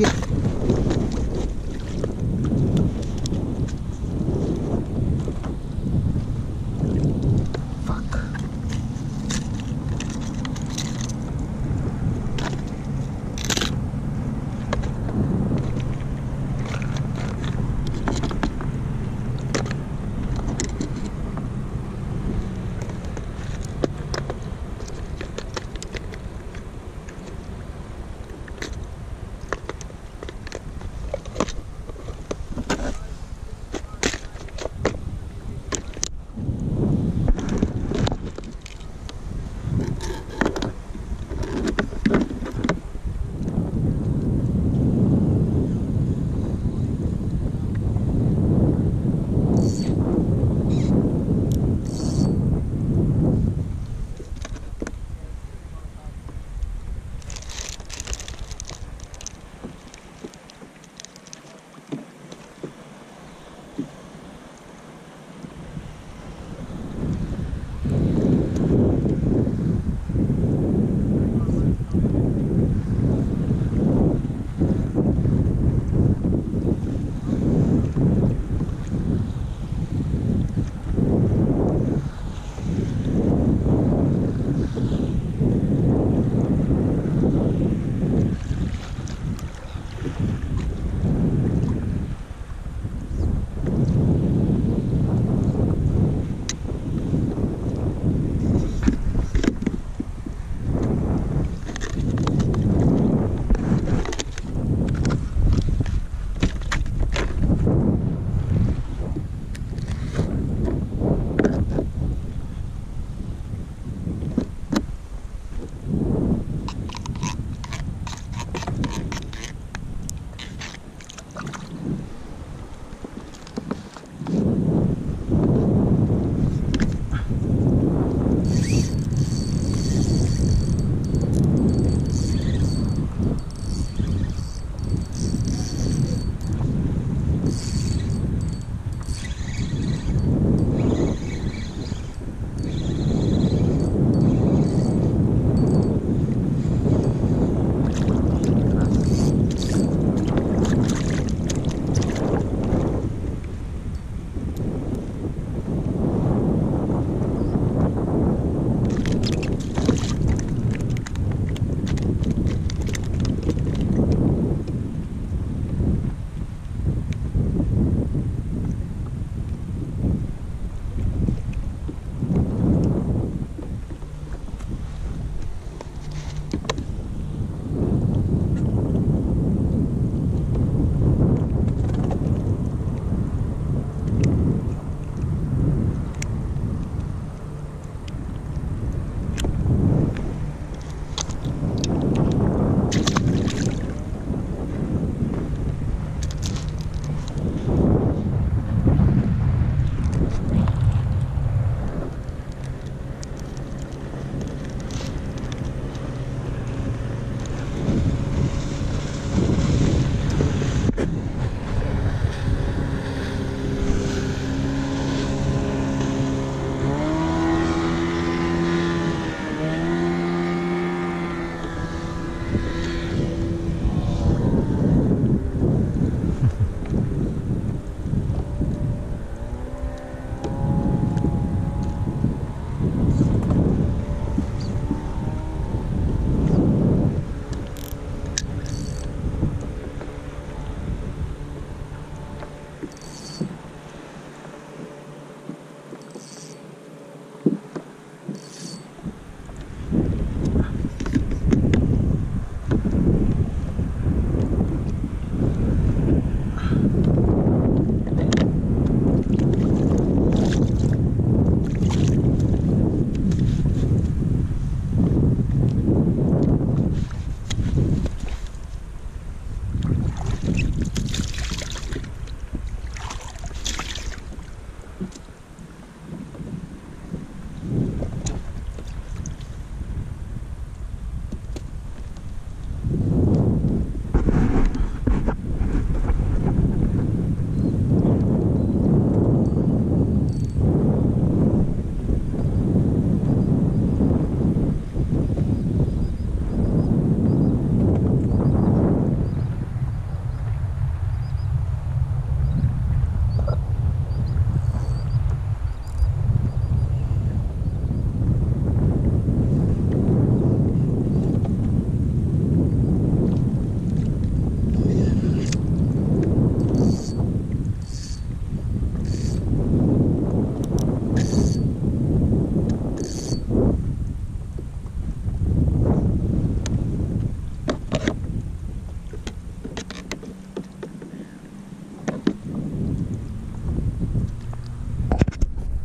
shit.